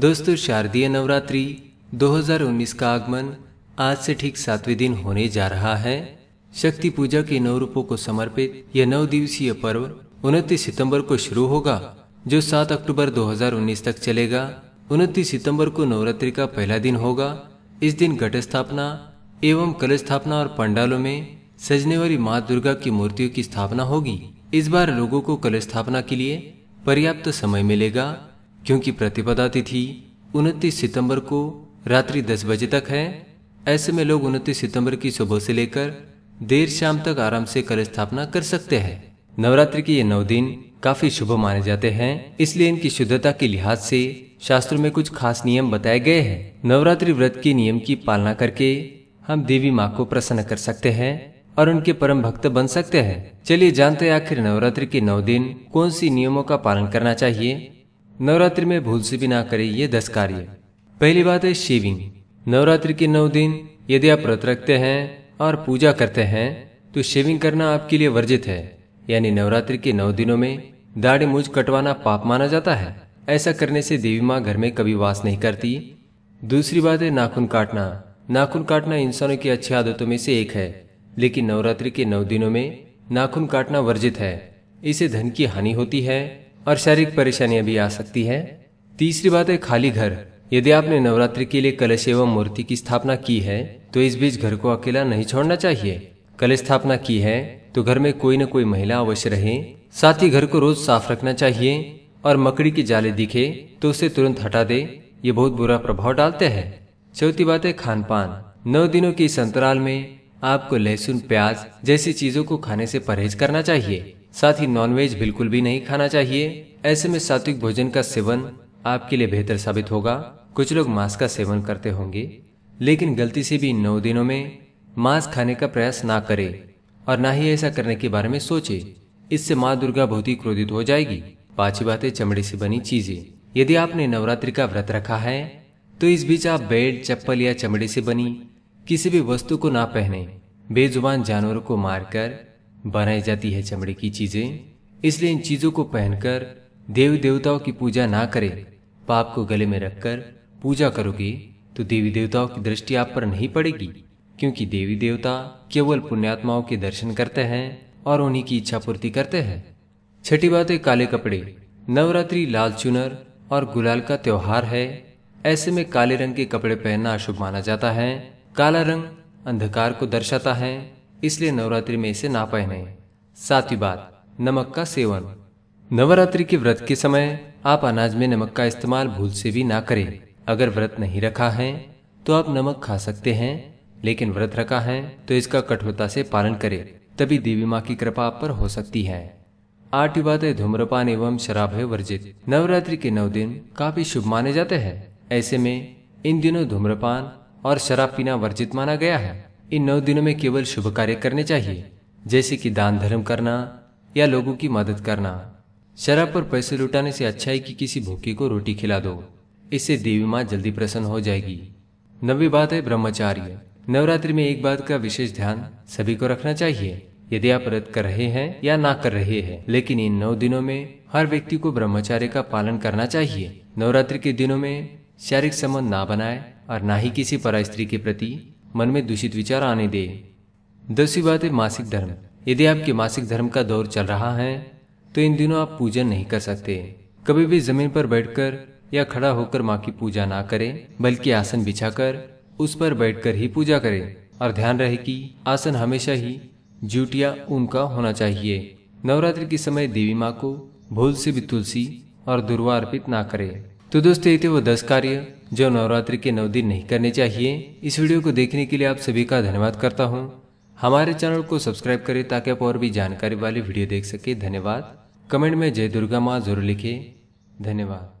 दोस्तों, शारदीय नवरात्रि 2019 का आगमन आज से ठीक सातवें दिन होने जा रहा है। शक्ति पूजा के नौ रूपों को समर्पित यह नौ दिवसीय पर्व उनतीस सितंबर को शुरू होगा, जो 7 अक्टूबर 2019 तक चलेगा। उनतीस सितंबर को नवरात्रि का पहला दिन होगा। इस दिन घट स्थापना एवं कल स्थापना और पंडालों में सजने वाली माँ दुर्गा की मूर्तियों की स्थापना होगी। इस बार लोगों को कल स्थापना के लिए पर्याप्त समय मिलेगा। क्योंकि प्रतिपदा तिथि उनतीस सितंबर को रात्रि 10 बजे तक है। ऐसे में लोग उनतीस सितंबर की सुबह से लेकर देर शाम तक आराम से कलश स्थापना कर सकते हैं। नवरात्रि के ये नौ दिन काफ़ी शुभ माने जाते हैं, इसलिए इनकी शुद्धता के लिहाज से शास्त्रों में कुछ खास नियम बताए गए हैं। नवरात्रि व्रत के नियम की पालना करके हम देवी माँ को प्रसन्न कर सकते हैं और उनके परम भक्त बन सकते हैं। चलिए जानते हैं आखिर नवरात्रि के नौ दिन कौन सी नियमों का पालन करना चाहिए। नवरात्रि में भूल से भी ना करें ये दस कार्य। पहली बात है शेविंग। नवरात्रि के नौ दिन यदि आप व्रत रखते हैं और पूजा करते हैं तो शेविंग करना आपके लिए वर्जित है। यानी नवरात्रि के नौ दिनों में दाढ़ी मुझ कटवाना पाप माना जाता है। ऐसा करने से देवी माँ घर में कभी वास नहीं करती। दूसरी बात है नाखून काटना। नाखून काटना इंसानों की अच्छी आदतों में से एक है। लेकिन नवरात्रि के नौ दिनों में नाखून काटना वर्जित है। इसे धन की हानि होती है और शारीरिक परेशानियाँ भी आ सकती है। तीसरी बात है खाली घर। यदि आपने नवरात्रि के लिए कलश एवं मूर्ति की स्थापना की है तो इस बीच घर को अकेला नहीं छोड़ना चाहिए। कलश स्थापना की है तो घर में कोई न कोई महिला अवश्य रहे। साथ ही घर को रोज साफ़ रखना चाहिए, और मकड़ी की जाले दिखे तो उसे तुरंत हटा दे। ये बहुत बुरा प्रभाव डालते हैं। चौथी बात है खान पान नौ दिनों के इस अंतराल में आपको लहसुन, प्याज जैसी चीज़ों को खाने से परहेज करना चाहिए। साथ ही नॉनवेज बिल्कुल भी नहीं खाना चाहिए। ऐसे में सात्विक भोजन का सेवन आपके लिए बेहतर साबित होगा। कुछ लोग मांस का सेवन करते होंगे, लेकिन गलती से भी नौ दिनों में मांस खाने का प्रयास ना करें और ना ही ऐसा करने के बारे में सोचे। इससे माँ दुर्गा बहुत ही क्रोधित हो जाएगी। पांचवी बात है चमड़े से बनी चीज़ें। यदि आपने नवरात्रि का व्रत रखा है तो इस बीच आप बेड, चप्पल या चमड़े से बनी किसी भी वस्तु को ना पहने। बेजुबान जानवरों को मारकर बनाई जाती है चमड़े की चीज़ें। इसलिए इन चीज़ों को पहनकर देवी देवताओं की पूजा ना करें। पाप को गले में रखकर पूजा करोगे तो देवी देवताओं की दृष्टि आप पर नहीं पड़ेगी, क्योंकि देवी देवता केवल पुण्यात्माओं के दर्शन करते हैं और उन्हीं की इच्छा पूर्ति करते हैं। छठी बात है काले कपड़े। नवरात्रि, लाल चुनर और गुलाल का त्योहार है। ऐसे में काले रंग के कपड़े पहनना अशुभ माना जाता है। काला रंग अंधकार को दर्शाता है इसलिए नवरात्रि में इसे ना पहने सातवीं बात, नमक का सेवन। नवरात्रि के व्रत के समय आप अनाज में नमक का इस्तेमाल भूल से भी ना करें। अगर व्रत नहीं रखा है तो आप नमक खा सकते हैं, लेकिन व्रत रखा है तो इसका कठोरता से पालन करें। तभी देवी माँ की कृपा आप पर हो सकती है। आठवीं बात है, धूम्रपान एवं शराब है वर्जित। नवरात्रि के नौ दिन काफ़ी शुभ माने जाते हैं। ऐसे में इन दिनों धूम्रपान और शराब पीना वर्जित माना गया है। इन नौ दिनों में केवल शुभ कार्य करने चाहिए, जैसे कि दान धर्म करना या लोगों की मदद करना। शराब पर पैसे लुटाने से अच्छा है कि किसी भूखे को रोटी खिला दो। इससे देवी माँ जल्दी प्रसन्न हो जाएगी। नवी बात है ब्रह्मचार्य। नवरात्रि में एक बात का विशेष ध्यान सभी को रखना चाहिए। यदि आप व्रत कर रहे हैं या ना कर रहे हैं, लेकिन इन नौ दिनों में हर व्यक्ति को ब्रह्मचार्य का पालन करना चाहिए। नवरात्रि के दिनों में शारीरिक संबंध ना बनाए और ना ही किसी परा स्त्री के प्रति मन में दूषित विचार आने दे। दसवीं बात है मासिक धर्म। यदि आपके मासिक धर्म का दौर चल रहा है तो इन दिनों आप पूजन नहीं कर सकते। कभी भी ज़मीन पर बैठकर या खड़ा होकर माँ की पूजा ना करें, बल्कि आसन बिछाकर उस पर बैठकर ही पूजा करें। और ध्यान रहे कि आसन हमेशा ही जूट या ऊन का होना चाहिए। नवरात्रि के समय देवी माँ को भूल से भी तुलसी और दुर्वा अर्पित ना करें। तो दोस्तों ये थे वो दस कार्य जो नवरात्रि के नव दिन नहीं करने चाहिए। इस वीडियो को देखने के लिए आप सभी का धन्यवाद करता हूँ। हमारे चैनल को सब्सक्राइब करें ताकि आप और भी जानकारी वाली वीडियो देख सके। धन्यवाद। कमेंट में जय दुर्गा माँ ज़रूर लिखे। धन्यवाद।